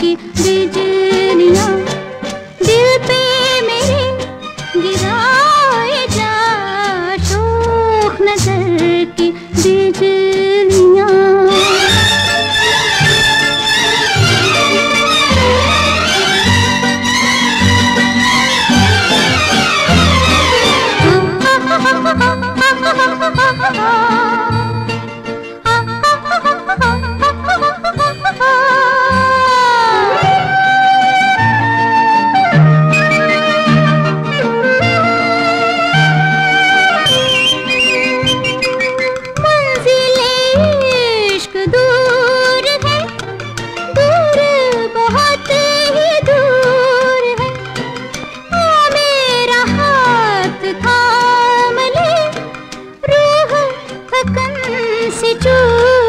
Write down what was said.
की बीज धड़कन से चू